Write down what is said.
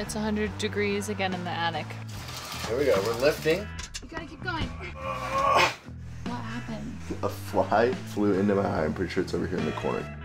It's 100 degrees again in the attic. Here we go. We're lifting. You gotta keep going. what happened? A fly flew into my eye. I'm pretty sure it's over here in the corner.